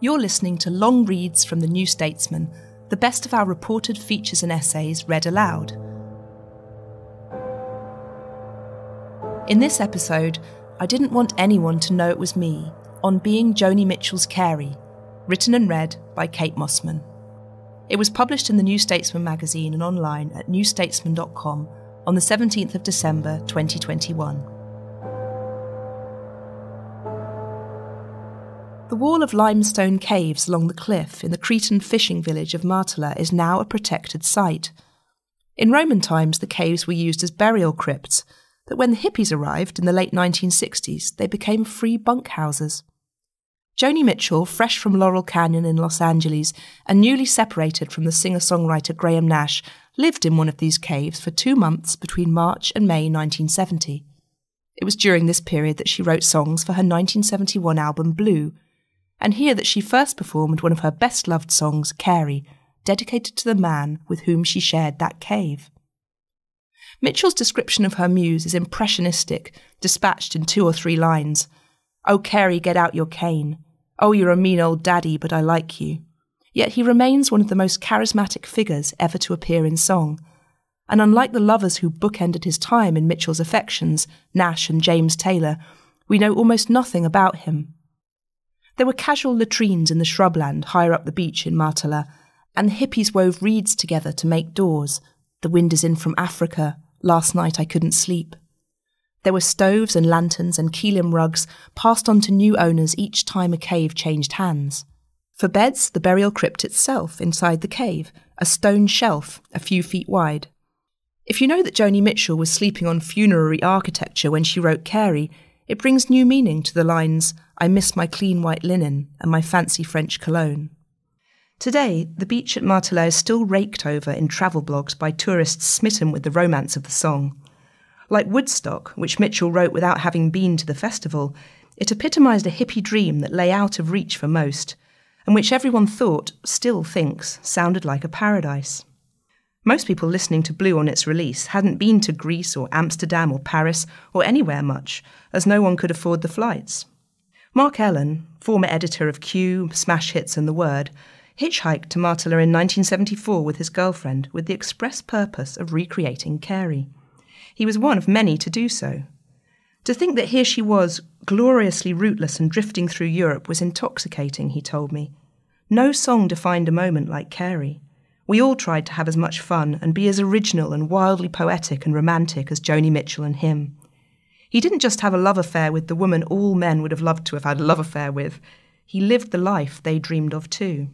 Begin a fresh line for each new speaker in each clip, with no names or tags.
You're listening to Long Reads from the New Statesman, the best of our reported features and essays read aloud. In this episode, I didn't want anyone to know it was me on being Joni Mitchell's Carey, written and read by Kate Mossman. It was published in the New Statesman magazine and online at newstatesman.com on the 17th of December 2021. The wall of limestone caves along the cliff in the Cretan fishing village of Matala is now a protected site. In Roman times, the caves were used as burial crypts, but when the hippies arrived in the late 1960s, they became free bunkhouses. Joni Mitchell, fresh from Laurel Canyon in Los Angeles and newly separated from the singer songwriter Graham Nash, lived in one of these caves for two months between March and May 1970. It was during this period that she wrote songs for her 1971 album Blue, and here that she first performed one of her best loved songs, Carey, dedicated to the man with whom she shared that cave. Mitchell's description of her muse is impressionistic, dispatched in two or three lines. Oh, Carey, get out your cane. Oh, you're a mean old daddy, but I like you. Yet he remains one of the most charismatic figures ever to appear in song. And unlike the lovers who bookended his time in Mitchell's affections, Nash and James Taylor, we know almost nothing about him. There were casual latrines in the shrubland higher up the beach in Matala, and the hippies wove reeds together to make doors. The wind is in from Africa. Last night I couldn't sleep. There were stoves and lanterns and kilim rugs passed on to new owners each time a cave changed hands. For beds, the burial crypt itself inside the cave, a stone shelf a few feet wide. If you know that Joni Mitchell was sleeping on funerary architecture when she wrote Carey, it brings new meaning to the lines, I miss my clean white linen and my fancy French cologne. Today, the beach at Matala is still raked over in travel blogs by tourists smitten with the romance of the song. Like Woodstock, which Mitchell wrote without having been to the festival, it epitomised a hippie dream that lay out of reach for most, and which everyone thought, still thinks, sounded like a paradise. Most people listening to Blue on its release hadn't been to Greece or Amsterdam or Paris or anywhere much, as no one could afford the flights. Mark Ellen, former editor of Q, Smash Hits, and The Word, hitchhiked to Matala in 1974 with his girlfriend with the express purpose of recreating Carey. He was one of many to do so. To think that here she was, gloriously rootless and drifting through Europe, was intoxicating, he told me. No song defined a moment like Carey. We all tried to have as much fun and be as original and wildly poetic and romantic as Joni Mitchell and him. He didn't just have a love affair with the woman all men would have loved to have had a love affair with, he lived the life they dreamed of too.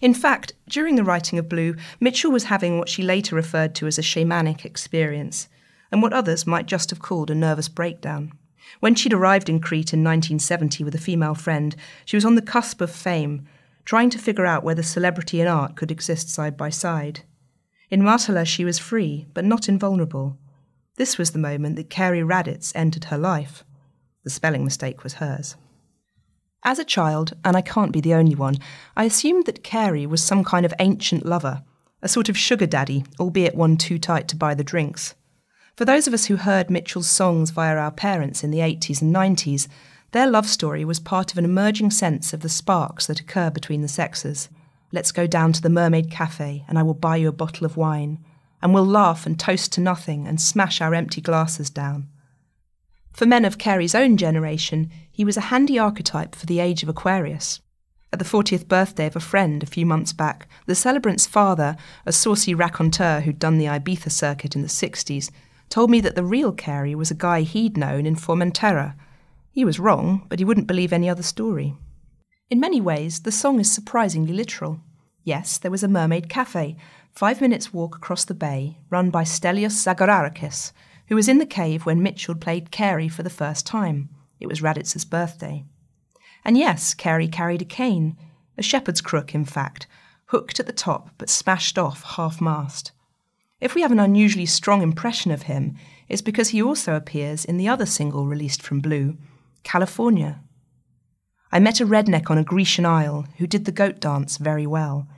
In fact, during the writing of Blue, Mitchell was having what she later referred to as a shamanic experience, and what others might just have called a nervous breakdown. When she'd arrived in Crete in 1970 with a female friend, she was on the cusp of fame trying to figure out whether celebrity and art could exist side by side. In Matala, she was free, but not invulnerable. This was the moment that Cary Raditz entered her life. The spelling mistake was hers. As a child, and I can't be the only one, I assumed that Carey was some kind of ancient lover, a sort of sugar daddy, albeit one too tight to buy the drinks. For those of us who heard Mitchell's songs via our parents in the 80s and 90s, their love story was part of an emerging sense of the sparks that occur between the sexes. Let's go down to the Mermaid Cafe and I will buy you a bottle of wine, and we'll laugh and toast to nothing and smash our empty glasses down. For men of Carey's own generation, he was a handy archetype for the age of Aquarius. At the 40th birthday of a friend a few months back, the celebrant's father, a saucy raconteur who'd done the Ibiza circuit in the 60s, told me that the real Carey was a guy he'd known in Formentera he was wrong, but he wouldn't believe any other story. In many ways, the song is surprisingly literal. Yes, there was a mermaid cafe, five minutes' walk across the bay, run by Stelios Zagorarakis, who was in the cave when Mitchell played Carey for the first time. It was Raditz's birthday. And yes, Carey carried a cane, a shepherd's crook, in fact, hooked at the top but smashed off half mast. If we have an unusually strong impression of him, it's because he also appears in the other single released from Blue, California. I met a redneck on a Grecian isle who did the goat dance very well.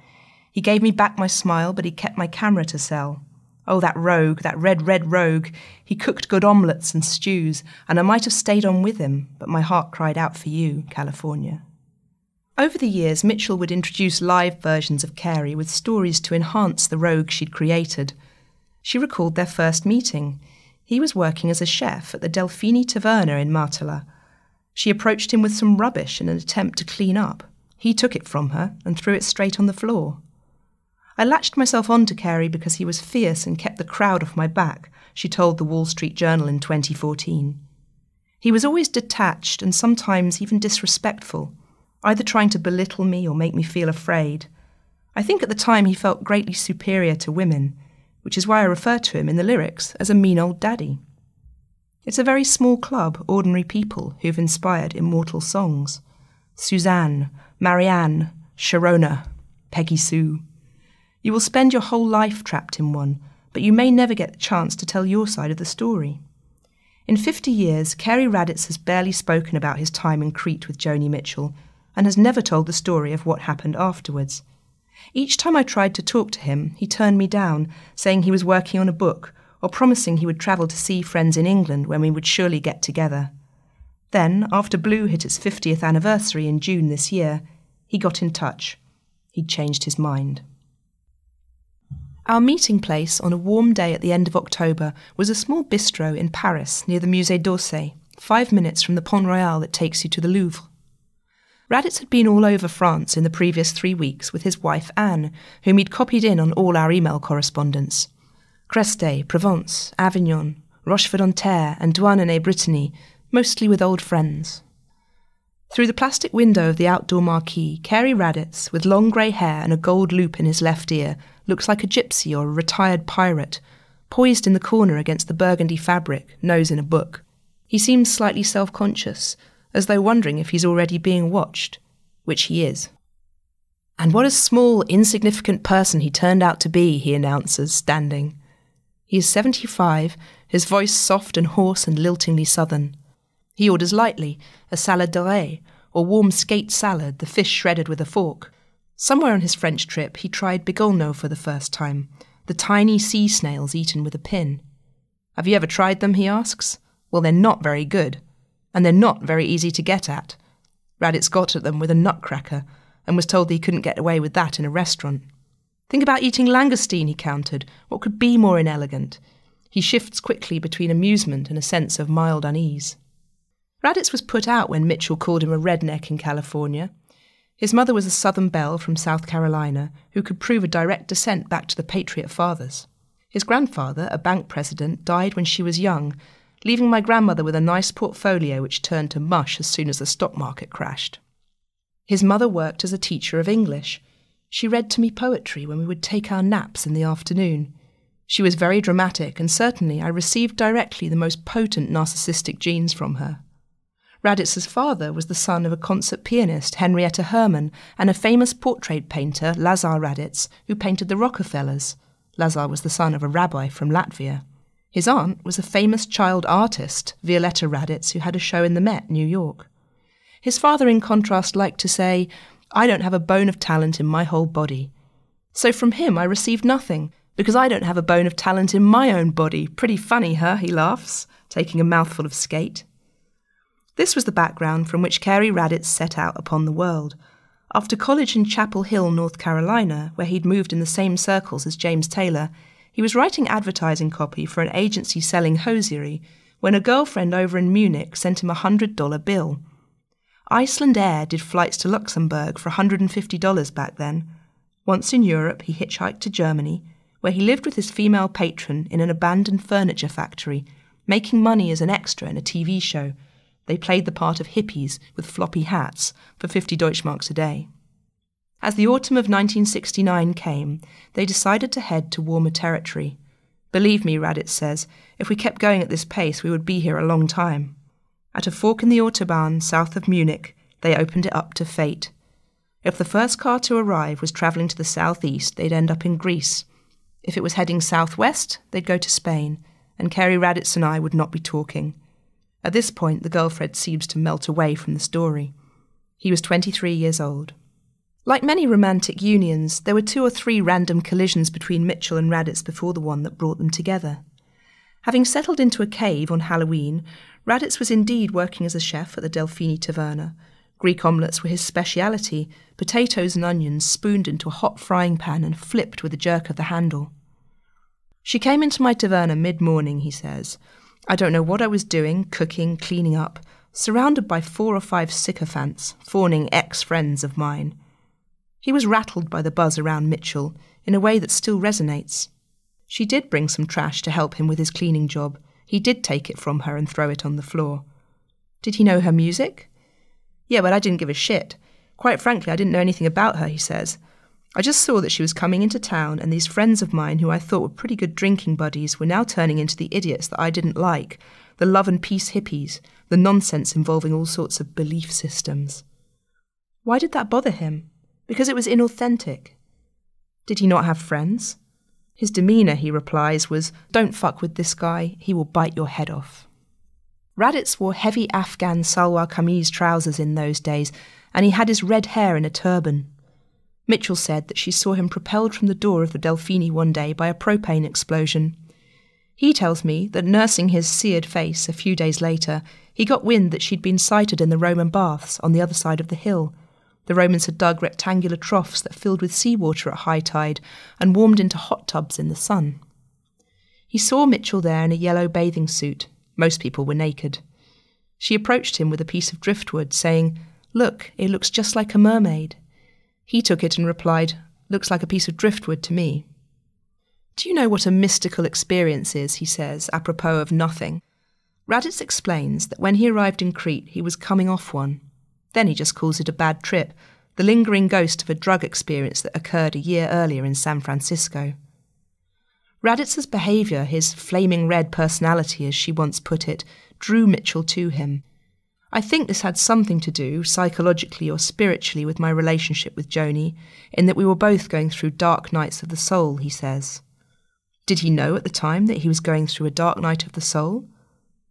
He gave me back my smile, but he kept my camera to sell. Oh, that rogue, that red, red rogue. He cooked good omelettes and stews, and I might have stayed on with him, but my heart cried out for you, California. Over the years, Mitchell would introduce live versions of Carey with stories to enhance the rogue she'd created. She recalled their first meeting. He was working as a chef at the Delfini Taverna in Matala. She approached him with some rubbish in an attempt to clean up. He took it from her and threw it straight on the floor. I latched myself on to Carey because he was fierce and kept the crowd off my back, she told the Wall Street Journal in 2014. He was always detached and sometimes even disrespectful either trying to belittle me or make me feel afraid. I think at the time he felt greatly superior to women, which is why I refer to him in the lyrics as a mean old daddy. It's a very small club, ordinary people who've inspired immortal songs. Suzanne, Marianne, Sharona, Peggy Sue. You will spend your whole life trapped in one, but you may never get the chance to tell your side of the story. In 50 years, Cary Raditz has barely spoken about his time in Crete with Joni Mitchell and has never told the story of what happened afterwards. Each time I tried to talk to him, he turned me down, saying he was working on a book or promising he would travel to see friends in England when we would surely get together. Then, after Blue hit its 50th anniversary in June this year, he got in touch. He'd changed his mind. Our meeting place on a warm day at the end of October was a small bistro in Paris near the Musée d'Orsay, five minutes from the Pont Royal that takes you to the Louvre. Raditz had been all over France in the previous three weeks with his wife Anne, whom he'd copied in on all our email correspondence. Creste, Provence, Avignon, Rochefort-en-Terre, and Douarnenez-Brittany, mostly with old friends. Through the plastic window of the outdoor marquee, Cary Raditz, with long grey hair and a gold loop in his left ear, looks like a gypsy or a retired pirate, poised in the corner against the burgundy fabric, nose in a book. He seems slightly self conscious, as though wondering if he's already being watched, which he is. And what a small, insignificant person he turned out to be, he announces, standing. He is 75, his voice soft and hoarse and liltingly southern. He orders lightly a salade de raie, or warm skate salad, the fish shredded with a fork. Somewhere on his French trip, he tried bigorneau for the first time, the tiny sea snails eaten with a pin. Have you ever tried them? he asks. Well, they're not very good and they're not very easy to get at. Raditz got at them with a nutcracker and was told that he couldn't get away with that in a restaurant. Think about eating langoustine, he countered. What could be more inelegant? He shifts quickly between amusement and a sense of mild unease. Raditz was put out when Mitchell called him a redneck in California. His mother was a Southern belle from South Carolina who could prove a direct descent back to the Patriot fathers. His grandfather, a bank president, died when she was young leaving my grandmother with a nice portfolio which turned to mush as soon as the stock market crashed. His mother worked as a teacher of English. She read to me poetry when we would take our naps in the afternoon. She was very dramatic, and certainly I received directly the most potent narcissistic genes from her. Raditz's father was the son of a concert pianist, Henrietta Hermann, and a famous portrait painter, Lazar Raditz, who painted the Rockefellers. Lazar was the son of a rabbi from Latvia. His aunt was a famous child artist, Violetta Raditz, who had a show in the Met, New York. His father, in contrast, liked to say, I don't have a bone of talent in my whole body. So from him I received nothing, because I don't have a bone of talent in my own body. Pretty funny, huh? He laughs, taking a mouthful of skate. This was the background from which Cary Raditz set out upon the world. After college in Chapel Hill, North Carolina, where he'd moved in the same circles as James Taylor, he was writing advertising copy for an agency selling hosiery when a girlfriend over in Munich sent him a $100 bill. Icelandair did flights to Luxembourg for $150 back then. Once in Europe, he hitchhiked to Germany, where he lived with his female patron in an abandoned furniture factory, making money as an extra in a TV show. They played the part of hippies with floppy hats for 50 Deutschmarks a day. As the autumn of 1969 came, they decided to head to warmer territory. Believe me, Raditz says, if we kept going at this pace, we would be here a long time. At a fork in the Autobahn south of Munich, they opened it up to fate. If the first car to arrive was travelling to the southeast, they'd end up in Greece. If it was heading southwest, they'd go to Spain, and Cary Raditz and I would not be talking. At this point, the girlfriend seems to melt away from the story. He was 23 years old. Like many romantic unions, there were two or three random collisions between Mitchell and Raditz before the one that brought them together. Having settled into a cave on Halloween, Raditz was indeed working as a chef at the Delfini Taverna, Greek omelettes were his speciality, potatoes and onions spooned into a hot frying pan and flipped with a jerk of the handle. She came into my taverna mid morning, he says. I don't know what I was doing, cooking, cleaning up, surrounded by four or five sycophants, fawning ex friends of mine. He was rattled by the buzz around Mitchell in a way that still resonates. She did bring some trash to help him with his cleaning job. He did take it from her and throw it on the floor. Did he know her music? Yeah, but I didn't give a shit. Quite frankly, I didn't know anything about her, he says. I just saw that she was coming into town, and these friends of mine, who I thought were pretty good drinking buddies, were now turning into the idiots that I didn't like the love and peace hippies, the nonsense involving all sorts of belief systems. Why did that bother him? Because it was inauthentic. Did he not have friends? His demeanour, he replies, was Don't fuck with this guy, he will bite your head off. Raditz wore heavy Afghan salwar kameez trousers in those days, and he had his red hair in a turban. Mitchell said that she saw him propelled from the door of the Delphini one day by a propane explosion. He tells me that nursing his seared face a few days later, he got wind that she'd been sighted in the Roman baths on the other side of the hill. The Romans had dug rectangular troughs that filled with seawater at high tide and warmed into hot tubs in the sun. He saw Mitchell there in a yellow bathing suit, most people were naked. She approached him with a piece of driftwood, saying, Look, it looks just like a mermaid. He took it and replied, Looks like a piece of driftwood to me. Do you know what a mystical experience is? he says, apropos of nothing. Raditz explains that when he arrived in Crete, he was coming off one. Then he just calls it a bad trip, the lingering ghost of a drug experience that occurred a year earlier in San Francisco. Raditz's behaviour, his flaming red personality, as she once put it, drew Mitchell to him. I think this had something to do, psychologically or spiritually, with my relationship with Joni, in that we were both going through dark nights of the soul, he says. Did he know at the time that he was going through a dark night of the soul?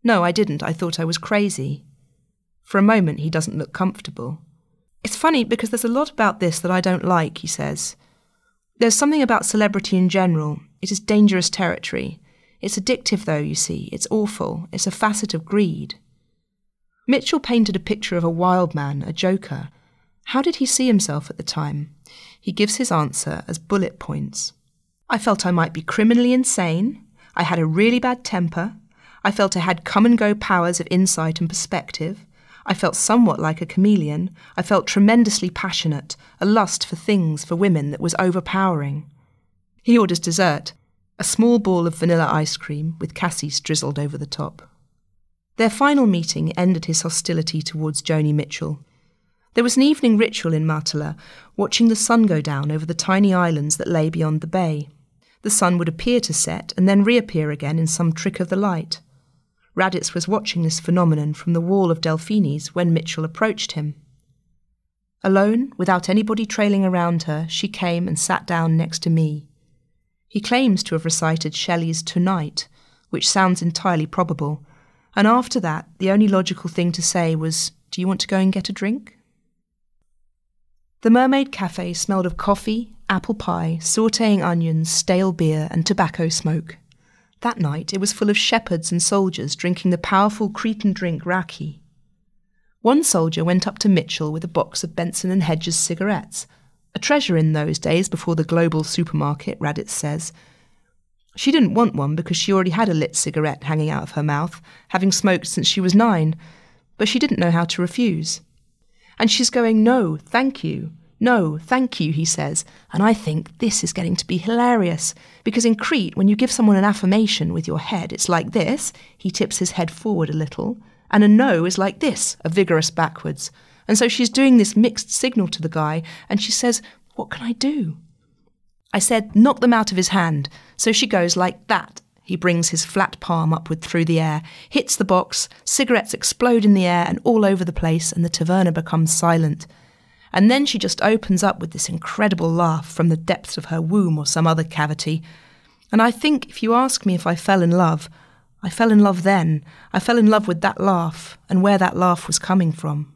No, I didn't. I thought I was crazy. For a moment, he doesn't look comfortable. It's funny because there's a lot about this that I don't like, he says. There's something about celebrity in general. It is dangerous territory. It's addictive, though, you see. It's awful. It's a facet of greed. Mitchell painted a picture of a wild man, a joker. How did he see himself at the time? He gives his answer as bullet points. I felt I might be criminally insane. I had a really bad temper. I felt I had come and go powers of insight and perspective. I felt somewhat like a chameleon. I felt tremendously passionate, a lust for things, for women that was overpowering. He orders dessert, a small ball of vanilla ice cream with cassis drizzled over the top. Their final meeting ended his hostility towards Joni Mitchell. There was an evening ritual in Matala, watching the sun go down over the tiny islands that lay beyond the bay. The sun would appear to set and then reappear again in some trick of the light. Raditz was watching this phenomenon from the wall of Delphini's when Mitchell approached him. Alone, without anybody trailing around her, she came and sat down next to me. He claims to have recited Shelley's Tonight, which sounds entirely probable, and after that, the only logical thing to say was, Do you want to go and get a drink? The Mermaid Cafe smelled of coffee, apple pie, sauteing onions, stale beer, and tobacco smoke. That night it was full of shepherds and soldiers drinking the powerful Cretan drink raki. One soldier went up to Mitchell with a box of Benson and Hedges cigarettes, a treasure in those days before the global supermarket, Raditz says. She didn't want one because she already had a lit cigarette hanging out of her mouth, having smoked since she was nine, but she didn't know how to refuse. And she's going, No, thank you. No, thank you, he says. And I think this is getting to be hilarious. Because in Crete, when you give someone an affirmation with your head, it's like this. He tips his head forward a little. And a no is like this, a vigorous backwards. And so she's doing this mixed signal to the guy, and she says, What can I do? I said, Knock them out of his hand. So she goes like that. He brings his flat palm upward through the air, hits the box, cigarettes explode in the air and all over the place, and the taverna becomes silent. And then she just opens up with this incredible laugh from the depths of her womb or some other cavity. And I think if you ask me if I fell in love, I fell in love then. I fell in love with that laugh and where that laugh was coming from.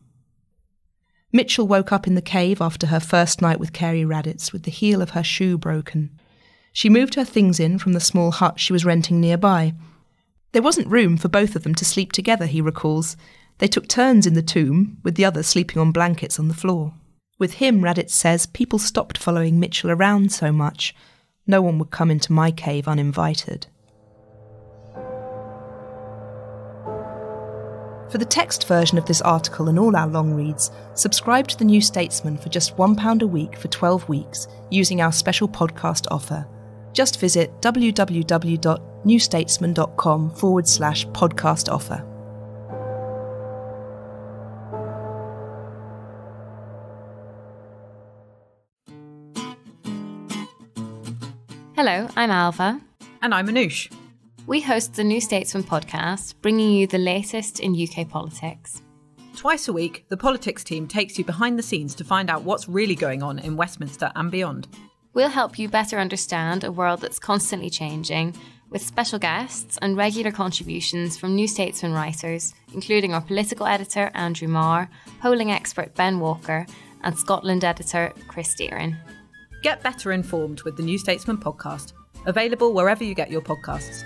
Mitchell woke up in the cave after her first night with Cary Raditz with the heel of her shoe broken. She moved her things in from the small hut she was renting nearby. There wasn't room for both of them to sleep together, he recalls. They took turns in the tomb, with the other sleeping on blankets on the floor. With him, Raditz says, people stopped following Mitchell around so much. No one would come into my cave uninvited. For the text version of this article and all our long reads, subscribe to The New Statesman for just £1 a week for 12 weeks using our special podcast offer. Just visit www.newstatesman.com forward slash podcast offer.
Hello, I'm Alva.
And I'm Anoosh.
We host the New Statesman podcast, bringing you the latest in UK politics.
Twice a week, the politics team takes you behind the scenes to find out what's really going on in Westminster and beyond.
We'll help you better understand a world that's constantly changing with special guests and regular contributions from New Statesman writers, including our political editor Andrew Marr, polling expert Ben Walker, and Scotland editor Chris Deerin.
Get better informed with the New Statesman podcast, available wherever you get your podcasts.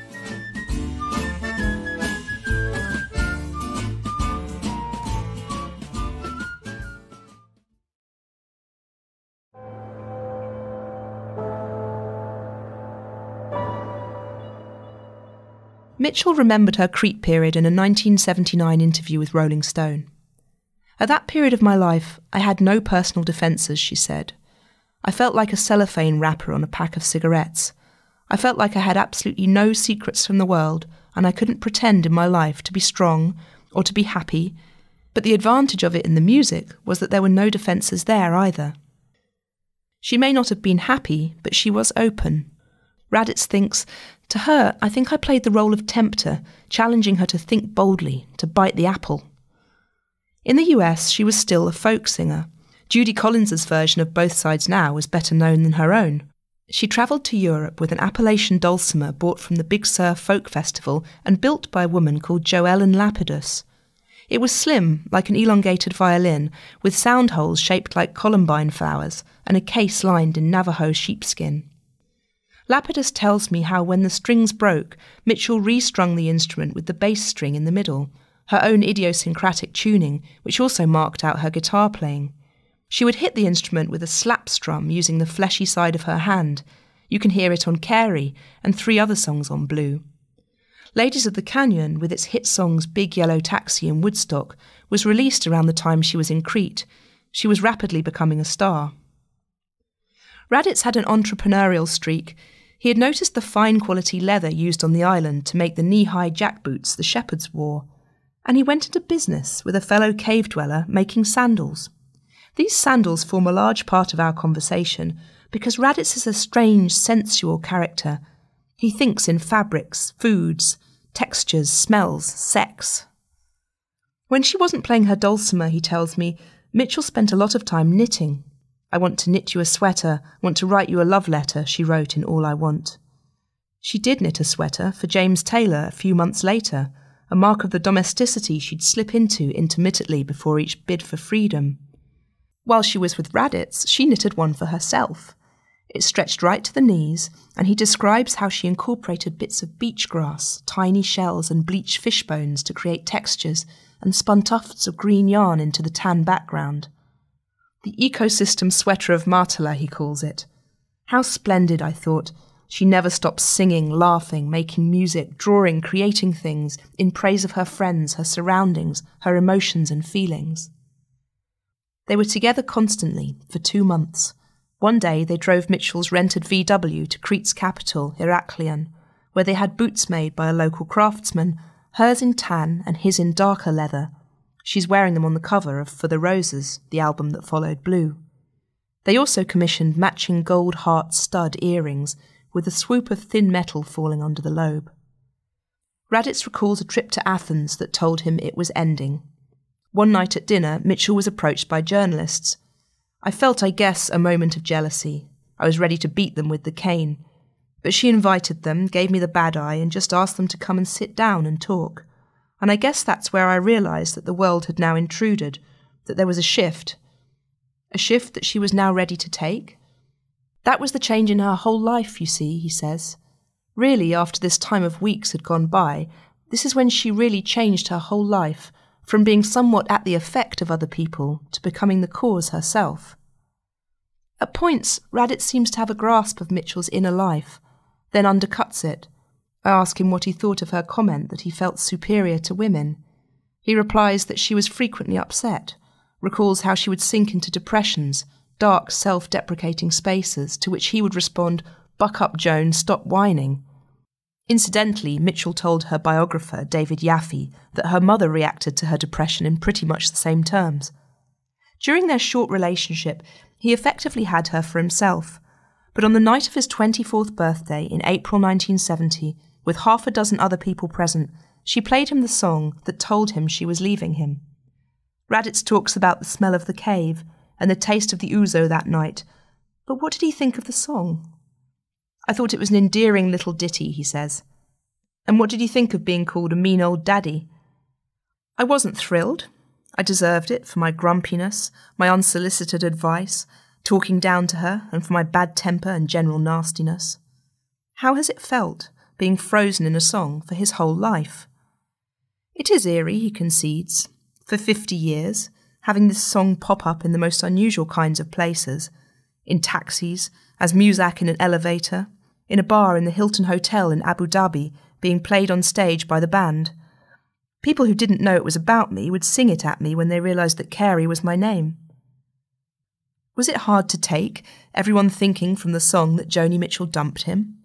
Mitchell remembered her Crete period in a 1979 interview with Rolling Stone. At that period of my life, I had no personal defences, she said. I felt like a cellophane wrapper on a pack of cigarettes. I felt like I had absolutely no secrets from the world, and I couldn't pretend in my life to be strong or to be happy. But the advantage of it in the music was that there were no defences there either. She may not have been happy, but she was open. Raditz thinks, to her, I think I played the role of tempter, challenging her to think boldly, to bite the apple. In the US, she was still a folk singer, Judy Collins's version of Both Sides Now was better known than her own. She travelled to Europe with an Appalachian dulcimer bought from the Big Sur Folk Festival and built by a woman called Joellen Lapidus. It was slim, like an elongated violin, with sound holes shaped like columbine flowers and a case lined in Navajo sheepskin. Lapidus tells me how when the strings broke, Mitchell restrung the instrument with the bass string in the middle, her own idiosyncratic tuning, which also marked out her guitar playing. She would hit the instrument with a slap strum using the fleshy side of her hand. You can hear it on Carey and three other songs on Blue. Ladies of the Canyon, with its hit songs Big Yellow Taxi and Woodstock, was released around the time she was in Crete. She was rapidly becoming a star. Raditz had an entrepreneurial streak. He had noticed the fine quality leather used on the island to make the knee high jackboots the shepherds wore, and he went into business with a fellow cave dweller making sandals. These sandals form a large part of our conversation because Raditz is a strange, sensual character. He thinks in fabrics, foods, textures, smells, sex. When she wasn't playing her dulcimer, he tells me, Mitchell spent a lot of time knitting. I want to knit you a sweater, want to write you a love letter, she wrote in All I Want. She did knit a sweater for James Taylor a few months later, a mark of the domesticity she'd slip into intermittently before each bid for freedom. While she was with Raditz, she knitted one for herself. It stretched right to the knees, and he describes how she incorporated bits of beach grass, tiny shells, and bleached fish bones to create textures, and spun tufts of green yarn into the tan background. The ecosystem sweater of Matala, he calls it. How splendid, I thought. She never stops singing, laughing, making music, drawing, creating things in praise of her friends, her surroundings, her emotions and feelings. They were together constantly for two months. One day they drove Mitchell's rented VW to Crete's capital, Heraklion, where they had boots made by a local craftsman, hers in tan and his in darker leather. She's wearing them on the cover of For the Roses, the album that followed Blue. They also commissioned matching gold heart stud earrings with a swoop of thin metal falling under the lobe. Raditz recalls a trip to Athens that told him it was ending. One night at dinner, Mitchell was approached by journalists. I felt, I guess, a moment of jealousy. I was ready to beat them with the cane. But she invited them, gave me the bad eye, and just asked them to come and sit down and talk. And I guess that's where I realised that the world had now intruded, that there was a shift. A shift that she was now ready to take. That was the change in her whole life, you see, he says. Really, after this time of weeks had gone by, this is when she really changed her whole life from being somewhat at the effect of other people to becoming the cause herself. At points, Raditz seems to have a grasp of Mitchell's inner life, then undercuts it. I ask him what he thought of her comment that he felt superior to women. He replies that she was frequently upset, recalls how she would sink into depressions, dark, self deprecating spaces, to which he would respond, Buck up, Joan, stop whining. Incidentally, Mitchell told her biographer, David Yaffe, that her mother reacted to her depression in pretty much the same terms. During their short relationship, he effectively had her for himself. But on the night of his 24th birthday in April 1970, with half a dozen other people present, she played him the song that told him she was leaving him. Raditz talks about the smell of the cave and the taste of the ouzo that night, but what did he think of the song? I thought it was an endearing little ditty, he says. And what did you think of being called a mean old daddy? I wasn't thrilled. I deserved it for my grumpiness, my unsolicited advice, talking down to her, and for my bad temper and general nastiness. How has it felt, being frozen in a song for his whole life? It is eerie, he concedes. For fifty years, having this song pop up in the most unusual kinds of places in taxis, as muzak in an elevator, in a bar in the Hilton Hotel in Abu Dhabi, being played on stage by the band. People who didn't know it was about me would sing it at me when they realised that Carey was my name. Was it hard to take, everyone thinking from the song that Joni Mitchell dumped him?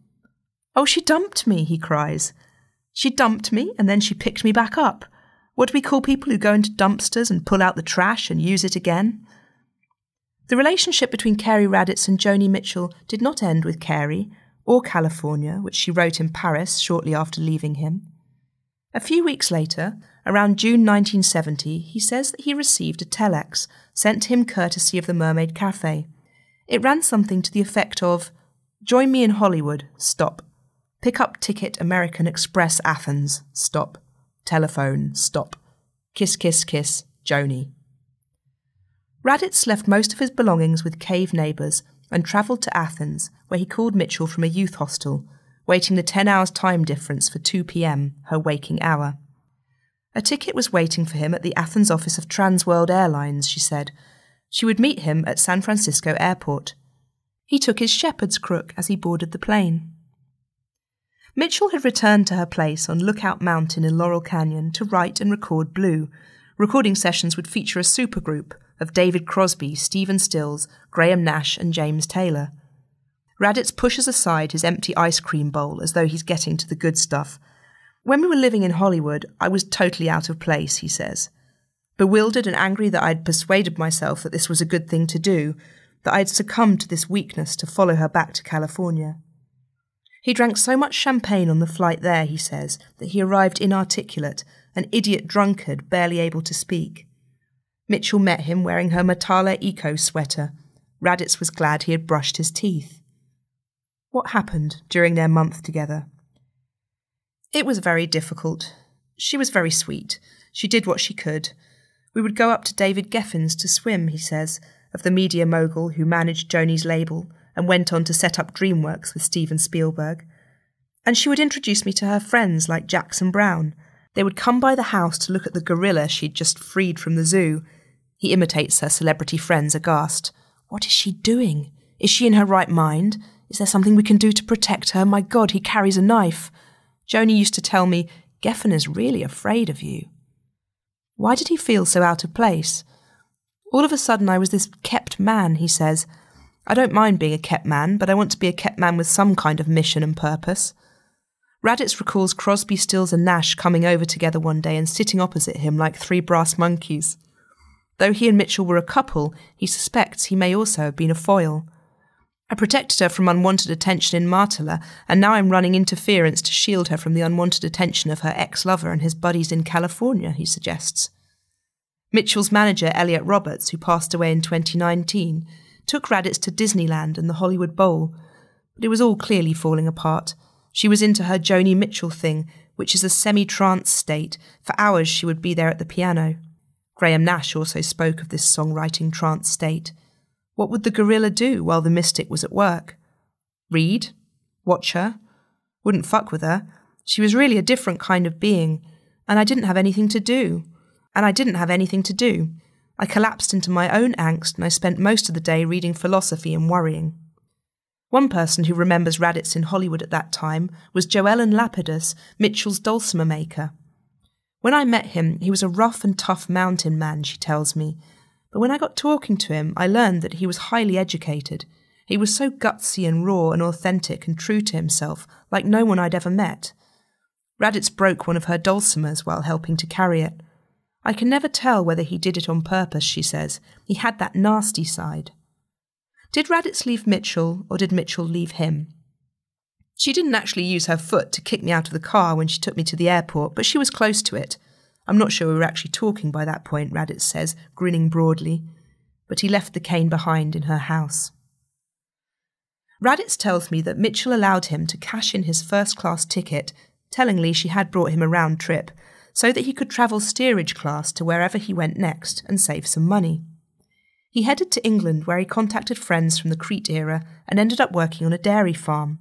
Oh, she dumped me, he cries. She dumped me and then she picked me back up. What do we call people who go into dumpsters and pull out the trash and use it again? The relationship between Cary Raditz and Joni Mitchell did not end with Carey, or California, which she wrote in Paris shortly after leaving him. A few weeks later, around June 1970, he says that he received a telex sent to him courtesy of the Mermaid Cafe. It ran something to the effect of Join me in Hollywood, stop. Pick up ticket American Express Athens, stop. Telephone, stop. Kiss, kiss, kiss, Joni. Raditz left most of his belongings with cave neighbours and travelled to Athens, where he called Mitchell from a youth hostel, waiting the 10 hours time difference for 2 pm, her waking hour. A ticket was waiting for him at the Athens office of Transworld Airlines, she said. She would meet him at San Francisco Airport. He took his shepherd's crook as he boarded the plane. Mitchell had returned to her place on Lookout Mountain in Laurel Canyon to write and record Blue. Recording sessions would feature a supergroup of David Crosby, Stephen Stills, Graham Nash, and James Taylor. Raditz pushes aside his empty ice cream bowl as though he's getting to the good stuff. When we were living in Hollywood, I was totally out of place, he says. Bewildered and angry that I'd persuaded myself that this was a good thing to do, that I'd succumbed to this weakness to follow her back to California. He drank so much champagne on the flight there, he says, that he arrived inarticulate, an idiot drunkard barely able to speak. Mitchell met him wearing her Matala Eco sweater. Raditz was glad he had brushed his teeth. What happened during their month together? It was very difficult. She was very sweet. She did what she could. We would go up to David Geffen's to swim, he says, of the media mogul who managed Joni's label and went on to set up DreamWorks with Steven Spielberg. And she would introduce me to her friends like Jackson Browne. They would come by the house to look at the gorilla she'd just freed from the zoo. He imitates her celebrity friends aghast. What is she doing? Is she in her right mind? Is there something we can do to protect her? My God, he carries a knife. Joni used to tell me, Geffen is really afraid of you. Why did he feel so out of place? All of a sudden, I was this kept man, he says. I don't mind being a kept man, but I want to be a kept man with some kind of mission and purpose. Raditz recalls Crosby, Stills, and Nash coming over together one day and sitting opposite him like three brass monkeys. Though he and Mitchell were a couple, he suspects he may also have been a foil. I protected her from unwanted attention in Matala, and now I'm running interference to shield her from the unwanted attention of her ex lover and his buddies in California, he suggests. Mitchell's manager, Elliot Roberts, who passed away in 2019, took Raditz to Disneyland and the Hollywood Bowl, but it was all clearly falling apart. She was into her Joni Mitchell thing, which is a semi trance state. For hours she would be there at the piano. Graham Nash also spoke of this songwriting trance state. What would the gorilla do while the mystic was at work? Read? Watch her? Wouldn't fuck with her. She was really a different kind of being, and I didn't have anything to do. And I didn't have anything to do. I collapsed into my own angst and I spent most of the day reading philosophy and worrying. One person who remembers Raditz in Hollywood at that time was Joellen Lapidus, Mitchell's dulcimer maker. When I met him, he was a rough and tough mountain man, she tells me. But when I got talking to him, I learned that he was highly educated. He was so gutsy and raw and authentic and true to himself, like no one I'd ever met. Raditz broke one of her dulcimers while helping to carry it. I can never tell whether he did it on purpose, she says. He had that nasty side. Did Raditz leave Mitchell, or did Mitchell leave him? She didn't actually use her foot to kick me out of the car when she took me to the airport, but she was close to it. I'm not sure we were actually talking by that point, Raditz says, grinning broadly. But he left the cane behind in her house. Raditz tells me that Mitchell allowed him to cash in his first class ticket, tellingly she had brought him a round trip, so that he could travel steerage class to wherever he went next and save some money. He headed to England where he contacted friends from the Crete era and ended up working on a dairy farm.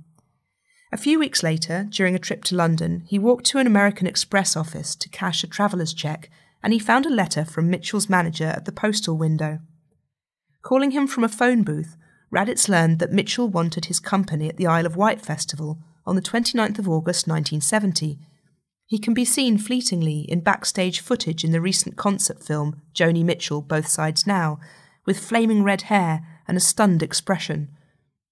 A few weeks later, during a trip to London, he walked to an American Express office to cash a traveller's cheque and he found a letter from Mitchell's manager at the postal window. Calling him from a phone booth, Raditz learned that Mitchell wanted his company at the Isle of Wight Festival on the 29th of August 1970. He can be seen fleetingly in backstage footage in the recent concert film Joni Mitchell Both Sides Now, with flaming red hair and a stunned expression.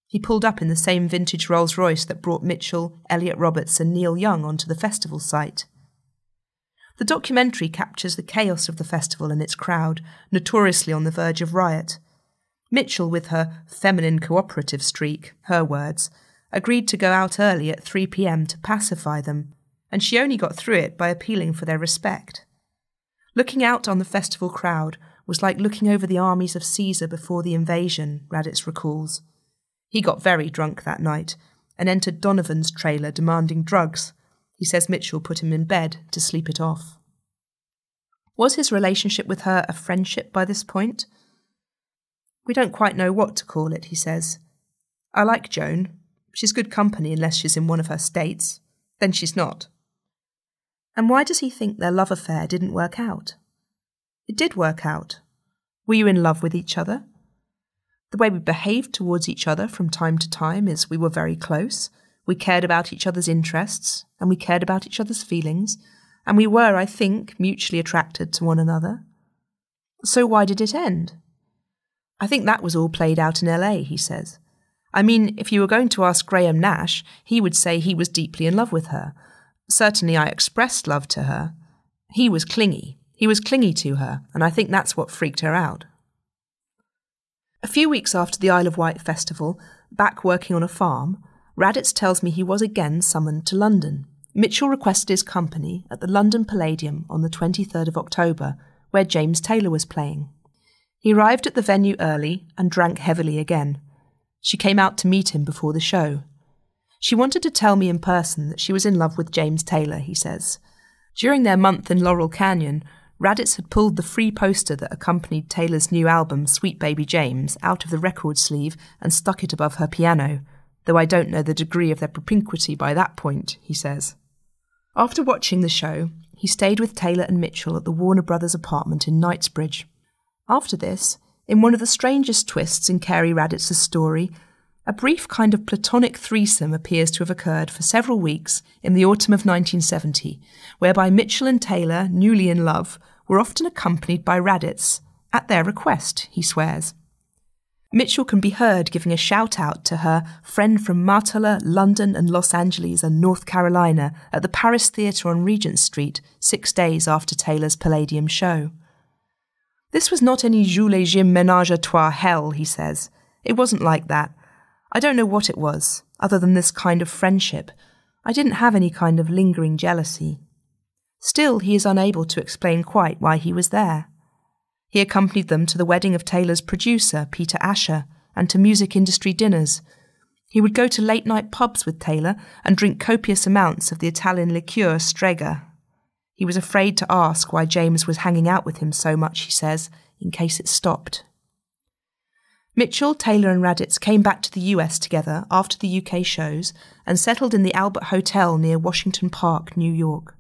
He pulled up in the same vintage Rolls Royce that brought Mitchell, Elliot Roberts, and Neil Young onto the festival site. The documentary captures the chaos of the festival and its crowd, notoriously on the verge of riot. Mitchell, with her feminine cooperative streak, her words, agreed to go out early at 3 pm to pacify them, and she only got through it by appealing for their respect. Looking out on the festival crowd was like looking over the armies of Caesar before the invasion, Raditz recalls. He got very drunk that night and entered Donovan's trailer demanding drugs. He says Mitchell put him in bed to sleep it off. Was his relationship with her a friendship by this point? We don't quite know what to call it, he says. I like Joan. She's good company unless she's in one of her states. Then she's not. And why does he think their love affair didn't work out? It did work out. Were you in love with each other? The way we behaved towards each other from time to time is we were very close, we cared about each other's interests, and we cared about each other's feelings, and we were, I think, mutually attracted to one another. So why did it end? I think that was all played out in LA, he says. I mean, if you were going to ask Graham Nash, he would say he was deeply in love with her. Certainly I expressed love to her. He was clingy. He was clingy to her, and I think that's what freaked her out. A few weeks after the Isle of Wight festival, back working on a farm, Raditz tells me he was again summoned to London. Mitchell requested his company at the London Palladium on the 23rd of October, where James Taylor was playing. He arrived at the venue early and drank heavily again. She came out to meet him before the show. She wanted to tell me in person that she was in love with James Taylor, he says. During their month in Laurel Canyon, Raditz had pulled the free poster that accompanied Taylor's new album, Sweet Baby James, out of the record sleeve and stuck it above her piano, though I don't know the degree of their propinquity by that point, he says. After watching the show, he stayed with Taylor and Mitchell at the Warner Brothers apartment in Knightsbridge. After this, in one of the strangest twists in Cary Raditz's story, a brief kind of platonic threesome appears to have occurred for several weeks in the autumn of 1970, whereby Mitchell and Taylor, newly in love, were often accompanied by Raditz, at their request, he swears. Mitchell can be heard giving a shout out to her friend from Matala, London, and Los Angeles and North Carolina at the Paris Theatre on Regent Street six days after Taylor's Palladium show. This was not any Jules et Jim menage à trois hell, he says. It wasn't like that. I don't know what it was, other than this kind of friendship. I didn't have any kind of lingering jealousy. Still, he is unable to explain quite why he was there. He accompanied them to the wedding of Taylor's producer, Peter Asher, and to music industry dinners. He would go to late night pubs with Taylor and drink copious amounts of the Italian liqueur Strega. He was afraid to ask why James was hanging out with him so much, he says, in case it stopped. Mitchell, Taylor, and Raditz came back to the US together after the UK shows and settled in the Albert Hotel near Washington Park, New York.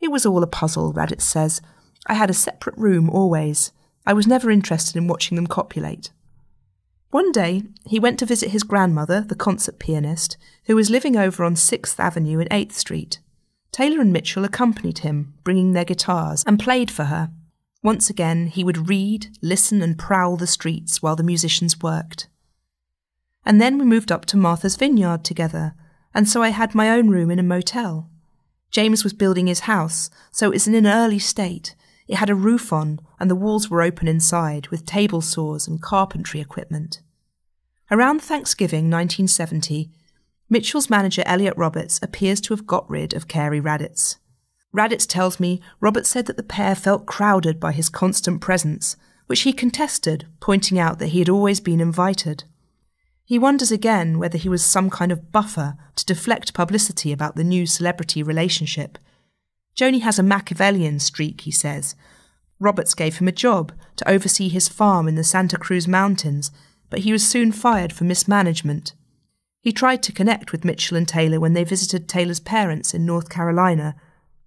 It was all a puzzle, Raditz says. I had a separate room always. I was never interested in watching them copulate. One day, he went to visit his grandmother, the concert pianist, who was living over on 6th Avenue and 8th Street. Taylor and Mitchell accompanied him, bringing their guitars, and played for her. Once again, he would read, listen, and prowl the streets while the musicians worked. And then we moved up to Martha's Vineyard together, and so I had my own room in a motel. James was building his house, so it was in an early state. It had a roof on, and the walls were open inside, with table saws and carpentry equipment. Around Thanksgiving 1970, Mitchell's manager Elliot Roberts appears to have got rid of Cary Raditz. Raditz tells me Robert said that the pair felt crowded by his constant presence, which he contested, pointing out that he had always been invited. He wonders again whether he was some kind of buffer to deflect publicity about the new celebrity relationship. Joni has a Machiavellian streak, he says. Roberts gave him a job to oversee his farm in the Santa Cruz Mountains, but he was soon fired for mismanagement. He tried to connect with Mitchell and Taylor when they visited Taylor's parents in North Carolina,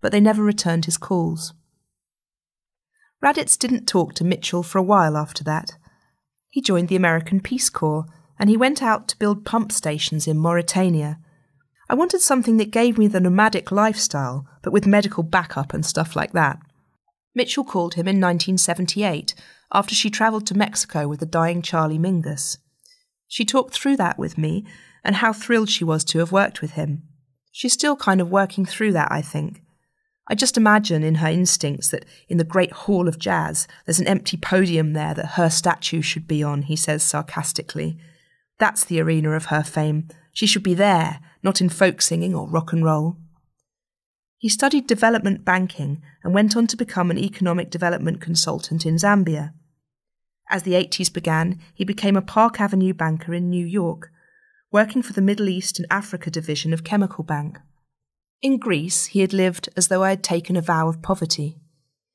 but they never returned his calls. Raditz didn't talk to Mitchell for a while after that. He joined the American Peace Corps and he went out to build pump stations in Mauritania. I wanted something that gave me the nomadic lifestyle, but with medical backup and stuff like that. Mitchell called him in 1978 after she travelled to Mexico with the dying Charlie Mingus. She talked through that with me and how thrilled she was to have worked with him. She's still kind of working through that, I think. I just imagine in her instincts that in the great hall of jazz there's an empty podium there that her statue should be on, he says sarcastically. That's the arena of her fame. She should be there, not in folk singing or rock and roll. He studied development banking and went on to become an economic development consultant in Zambia. As the 80s began, he became a Park Avenue banker in New York, working for the Middle East and Africa division of Chemical Bank. In Greece, he had lived as though I had taken a vow of poverty.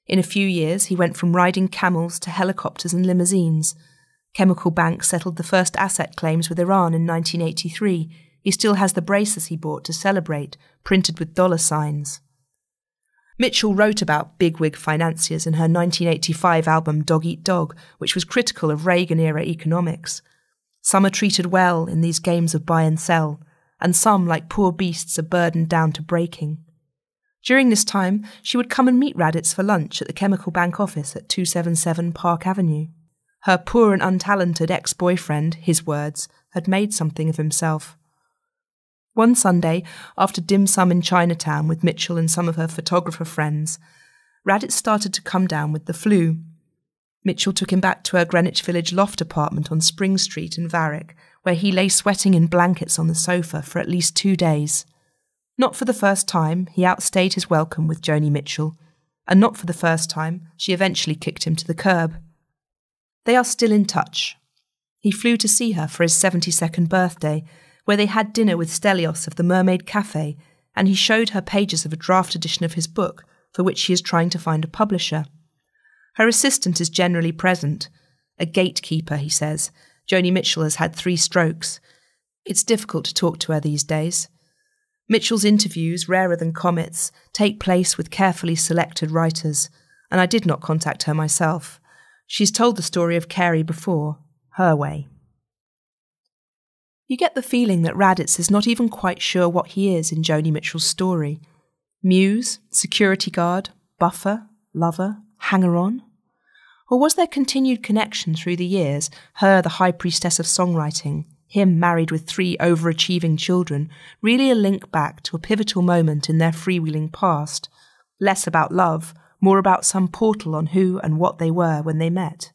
In a few years, he went from riding camels to helicopters and limousines, Chemical Bank settled the first asset claims with Iran in 1983. He still has the braces he bought to celebrate, printed with dollar signs. Mitchell wrote about bigwig financiers in her 1985 album Dog Eat Dog, which was critical of Reagan era economics. Some are treated well in these games of buy and sell, and some, like poor beasts, are burdened down to breaking. During this time, she would come and meet Raditz for lunch at the Chemical Bank office at 277 Park Avenue. Her poor and untalented ex boyfriend, his words, had made something of himself. One Sunday, after dim sum in Chinatown with Mitchell and some of her photographer friends, Raditz started to come down with the flu. Mitchell took him back to her Greenwich Village loft apartment on Spring Street in Varick, where he lay sweating in blankets on the sofa for at least two days. Not for the first time, he outstayed his welcome with Joni Mitchell, and not for the first time, she eventually kicked him to the curb. They are still in touch. He flew to see her for his 72nd birthday, where they had dinner with Stelios of the Mermaid Cafe, and he showed her pages of a draft edition of his book, for which she is trying to find a publisher. Her assistant is generally present. A gatekeeper, he says. Joni Mitchell has had three strokes. It's difficult to talk to her these days. Mitchell's interviews, rarer than comets, take place with carefully selected writers, and I did not contact her myself. She's told the story of Carey before, her way. You get the feeling that Raditz is not even quite sure what he is in Joni Mitchell's story. Muse, security guard, buffer, lover, hanger on? Or was there continued connection through the years, her the high priestess of songwriting, him married with three overachieving children, really a link back to a pivotal moment in their freewheeling past? Less about love, more about some portal on who and what they were when they met.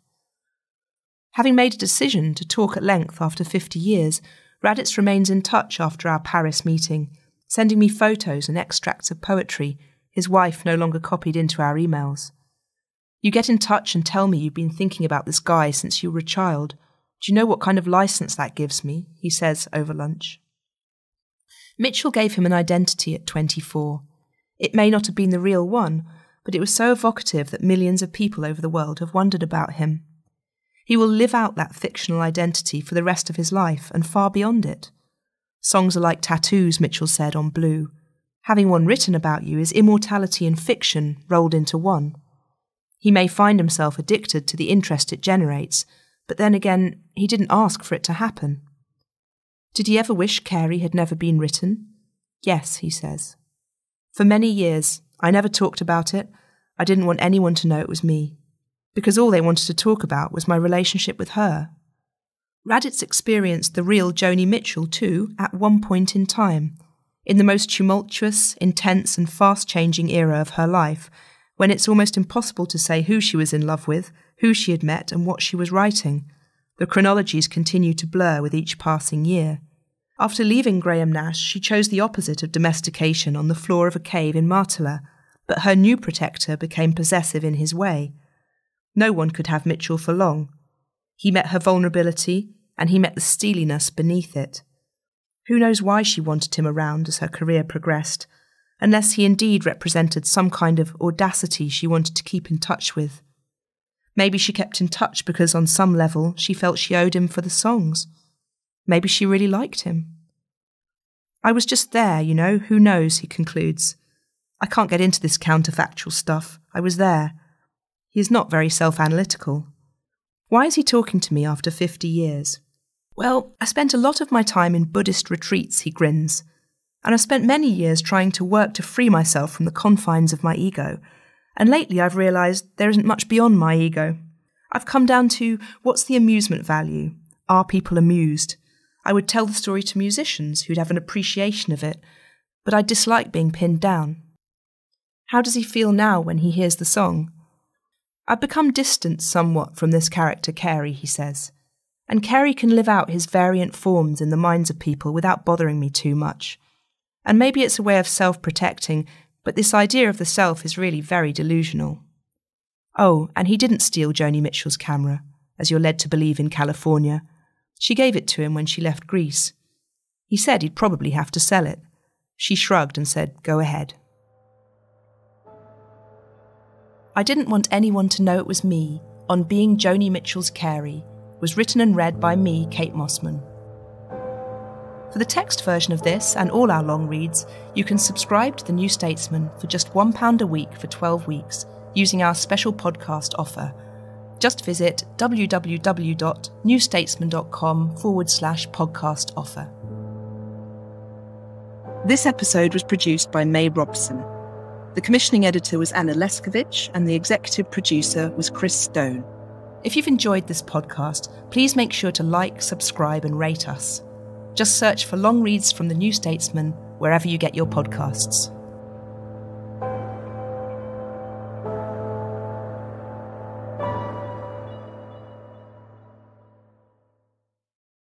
Having made a decision to talk at length after 50 years, Raditz remains in touch after our Paris meeting, sending me photos and extracts of poetry his wife no longer copied into our emails. You get in touch and tell me you've been thinking about this guy since you were a child. Do you know what kind of license that gives me? He says over lunch. Mitchell gave him an identity at 24. It may not have been the real one, but it was so evocative that millions of people over the world have wondered about him. He will live out that fictional identity for the rest of his life and far beyond it. Songs are like tattoos, Mitchell said on Blue. Having one written about you is immortality and fiction rolled into one. He may find himself addicted to the interest it generates, but then again, he didn't ask for it to happen. Did he ever wish Carey had never been written? Yes, he says. For many years, I never talked about it. I didn't want anyone to know it was me, because all they wanted to talk about was my relationship with her. Raditz experienced the real Joni Mitchell too at one point in time, in the most tumultuous, intense, and fast changing era of her life, when it's almost impossible to say who she was in love with, who she had met, and what she was writing. The chronologies continue to blur with each passing year. After leaving Graham Nash, she chose the opposite of domestication on the floor of a cave in Matala, but her new protector became possessive in his way. No one could have Mitchell for long. He met her vulnerability, and he met the steeliness beneath it. Who knows why she wanted him around as her career progressed, unless he indeed represented some kind of audacity she wanted to keep in touch with. Maybe she kept in touch because on some level she felt she owed him for the songs. Maybe she really liked him. I was just there, you know, who knows, he concludes. I can't get into this counterfactual stuff. I was there. He is not very self analytical. Why is he talking to me after 50 years? Well, I spent a lot of my time in Buddhist retreats, he grins, and I've spent many years trying to work to free myself from the confines of my ego. And lately I've realised there isn't much beyond my ego. I've come down to what's the amusement value? Are people amused? I would tell the story to musicians who'd have an appreciation of it, but I dislike being pinned down. How does he feel now when he hears the song? I've become distant somewhat from this character, Carey, he says, and Carey can live out his variant forms in the minds of people without bothering me too much. And maybe it's a way of self protecting, but this idea of the self is really very delusional. Oh, and he didn't steal Joni Mitchell's camera, as you're led to believe in California. She gave it to him when she left Greece. He said he'd probably have to sell it. She shrugged and said, Go ahead. I didn't want anyone to know it was me, on Being Joni Mitchell's Carey, was written and read by me, Kate Mossman. For the text version of this and all our long reads, you can subscribe to The New Statesman for just £1 a week for 12 weeks using our special podcast offer just visit www.newstatesman.com forward slash podcast offer. This episode was produced by Mae Robson. The commissioning editor was Anna Leszkiewicz, and the executive producer was Chris Stone. If you've enjoyed this podcast, please make sure to like, subscribe, and rate us. Just search for Long Reads from the New Statesman wherever you get your podcasts.